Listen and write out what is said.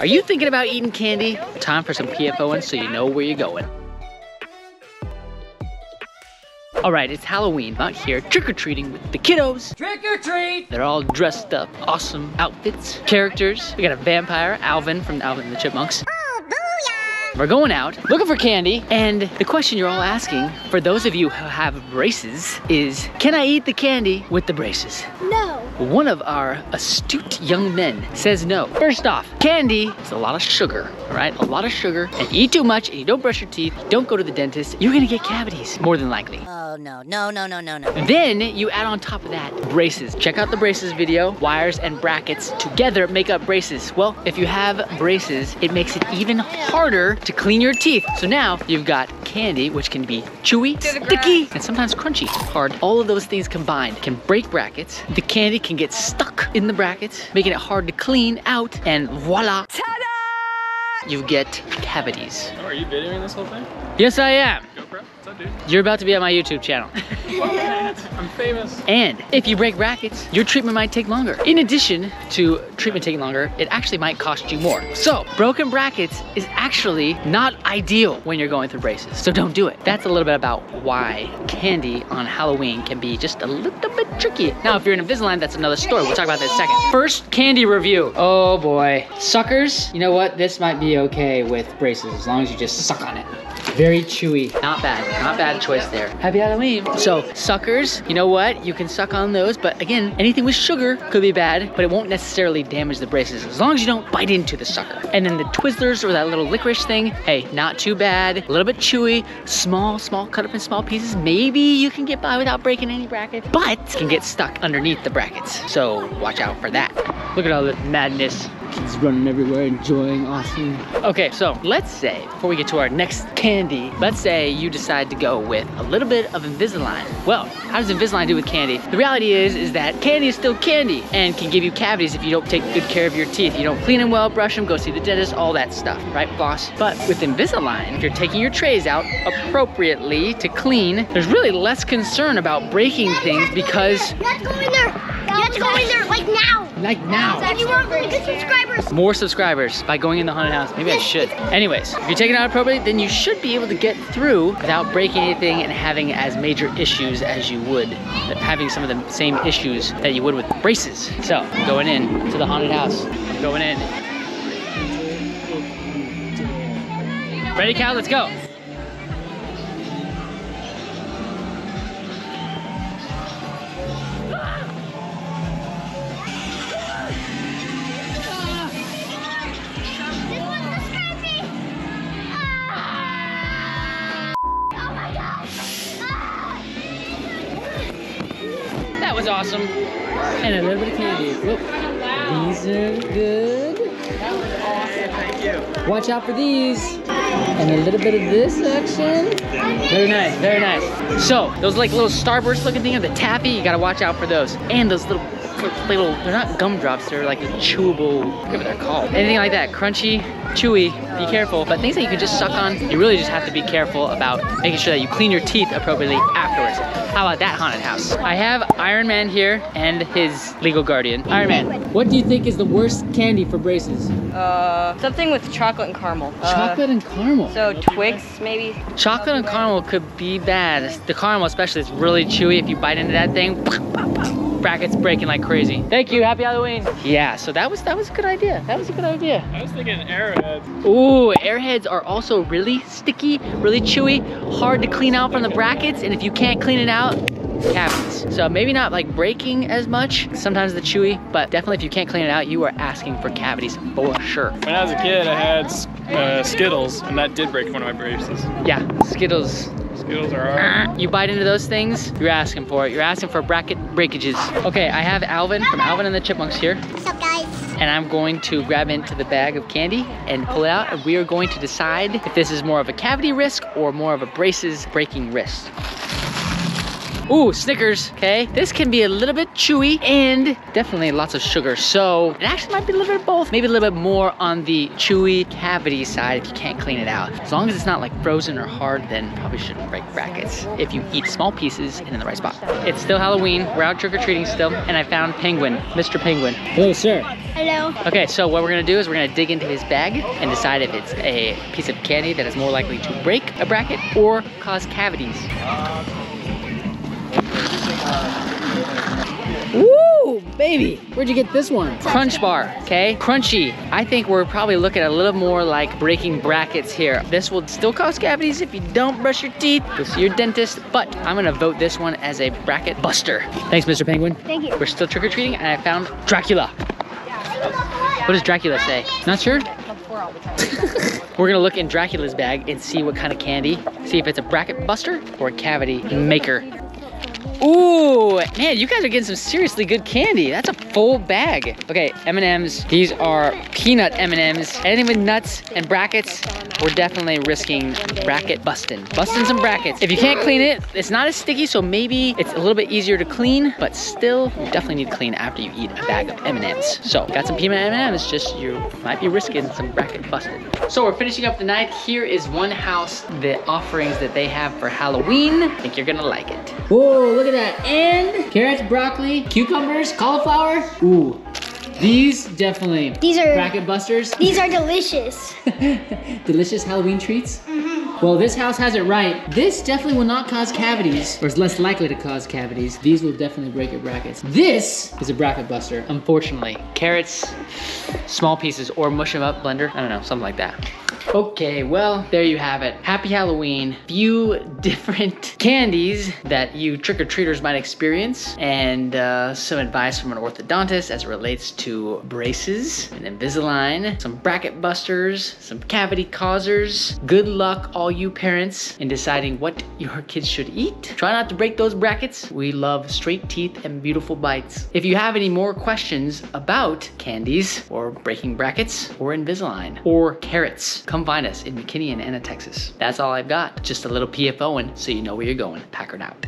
Are you thinking about eating candy? Time for some PFOing so you know where you're going. All right, it's Halloween out here trick-or-treating with the kiddos. Trick or treat! They're all dressed up, awesome outfits, characters. We got a vampire, Alvin from Alvin and the Chipmunks. Oh, booyah! We're going out looking for candy, and the question you're all asking, for those of you who have braces, is can I eat the candy with the braces? No. One of our astute young men says no. First off, candy is a lot of sugar, all right? A lot of sugar, and you eat too much, and you don't brush your teeth, don't go to the dentist, you're gonna get cavities, more than likely. Oh no, no, no, no, no, no. Then you add on top of that braces. Check out the braces video. Wires and brackets together make up braces. Well, if you have braces, it makes it even harder to clean your teeth. So now you've got candy, which can be chewy, sticky, and sometimes crunchy. Hard. All of those things combined can break brackets. The candy can get stuck in the brackets, making it hard to clean out, and voila. You get cavities. Oh, are you videoing this whole thing? Yes, I am. GoPro? What's up, dude? You're about to be on my YouTube channel. I'm famous. And if you break brackets, your treatment might take longer. In addition to treatment taking longer, it actually might cost you more. So broken brackets is actually not ideal when you're going through braces. So don't do it. That's a little bit about why candy on Halloween can be just a little bit tricky. Now, if you're in Invisalign, that's another story. We'll talk about that in a second. First, candy review. Oh boy. Suckers, you know what? This might be okay with braces as long as you just suck on it. Very chewy. Not bad. Not bad choice there. Happy Halloween. So, suckers, you know what? You can suck on those, but again, anything with sugar could be bad, but it won't necessarily damage the braces as long as you don't bite into the sucker. And then the Twizzlers or that little licorice thing, hey, not too bad. A little bit chewy, small, small, cut up in small pieces. Maybe you can get by without breaking any brackets, but can get stuck underneath the brackets. So watch out for that. Look at all this madness. Kids running everywhere, enjoying awesome. Okay, so let's say, before we get to our next candy, let's say you decide to go with a little bit of Invisalign. Well, how does Invisalign do with candy? The reality is, is that candy is still candy and can give you cavities if you don't take good care of your teeth. You don't clean them well, brush them, go see the dentist, all that stuff, right, boss? But with Invisalign, if you're taking your trays out appropriately to clean, there's really less concern about breaking things because You have to go in there. You have to go in there like now. like now, If you want really good subscribers. more subscribers by going in the haunted house. Maybe I should. Anyways, if you're taking it out appropriately, then you should be able to get through without breaking anything and having as major issues as you would, having some of the same issues that you would with braces. So, going in to the haunted house. Going in. Ready, Cal? Let's go. Was awesome. And a little bit of candy. Whoop. These are good. That was awesome. Thank you. Watch out for these. And a little bit of this section. Very nice, very nice. So, those like little starburst looking things, the taffy, you gotta watch out for those. And those little, little, they're not gumdrops, they're like chewable, whatever they're called. Anything like that, crunchy, chewy, be careful. But things that you can just suck on, you really just have to be careful about making sure that you clean your teeth appropriately afterwards. How about that haunted house? I have Iron Man here and his legal guardian. Iron Man, what do you think is the worst candy for braces? Uh, something with chocolate and caramel. Uh, Chocolate and caramel. So Twix, maybe? Chocolate and caramel could be bad. The caramel especially is really chewy. If you bite into that thing, brackets breaking like crazy. Thank you, happy Halloween. Yeah, so that was that was a good idea. That was a good idea. I was thinking airheads. Ooh, airheads are also really sticky, really chewy, hard to clean out from the brackets, and if you can't clean it out, cavities. So maybe not like breaking as much, sometimes the chewy, but definitely if you can't clean it out, you are asking for cavities for sure. When I was a kid, I had uh, Skittles, and that did break one of my braces. Yeah, Skittles, Skittles are hard. You bite into those things, you're asking for it. You're asking for bracket breakages. Okay, I have Alvin from Alvin and the Chipmunks here, What's up, guys? and I'm going to grab into the bag of candy and pull it out, and we are going to decide if this is more of a cavity risk or more of a braces breaking risk. Ooh, Snickers, okay? This can be a little bit chewy and definitely lots of sugar. So it actually might be a little bit of both. Maybe a little bit more on the chewy cavity side if you can't clean it out. As long as it's not like frozen or hard, then probably shouldn't break brackets if you eat small pieces and in the right spot. It's still Halloween. We're out trick-or-treating still, and I found Penguin, Mr. Penguin. Hello, sir. Hello. Okay, so what we're gonna do is we're gonna dig into his bag and decide if it's a piece of candy that is more likely to break a bracket or cause cavities. Baby, where'd you get this one? Crunch bar, okay? Crunchy. I think we're probably looking a little more like breaking brackets here. This will still cause cavities if you don't brush your teeth. Go see your dentist, but I'm gonna vote this one as a bracket buster. Thanks, Mr. Penguin. Thank you. We're still trick-or-treating and I found Dracula. What does Dracula say? Not sure? We're gonna look in Dracula's bag and see what kind of candy. See if it's a bracket buster or a cavity maker. Ooh, man, you guys are getting some seriously good candy. That's a full bag. Okay, M&Ms. These are peanut M&Ms. Anything with nuts and brackets, we're definitely risking bracket busting. Busting some brackets. If you can't clean it, it's not as sticky, so maybe it's a little bit easier to clean, but still, you definitely need to clean after you eat a bag of M&Ms. So, got some peanut M&Ms, just you might be risking some bracket busting. So we're finishing up the night. Here is one house, the offerings that they have for Halloween. I think you're gonna like it. Whoa, look at that. And carrots, broccoli, cucumbers, cauliflower. Ooh, these definitely These are bracket busters. these are delicious. Delicious Halloween treats. Mm-hmm. Well, this house has it right. This definitely will not cause cavities, or is less likely to cause cavities. These will definitely break your brackets. This is a bracket buster, unfortunately. Carrots, small pieces, or mush them up, blender. I don't know, something like that. Okay, well, there you have it. Happy Halloween. Few different candies that you trick-or-treaters might experience, and uh, some advice from an orthodontist as it relates to braces, an Invisalign, some bracket busters, some cavity causers. Good luck, all you parents, in deciding what your kids should eat. Try not to break those brackets. We love straight teeth and beautiful bites. If you have any more questions about candies, or breaking brackets, or Invisalign, or carrots, come find us in McKinney and Anna, Texas. That's all I've got. Just a little PFOing so you know where you're going. Packard out.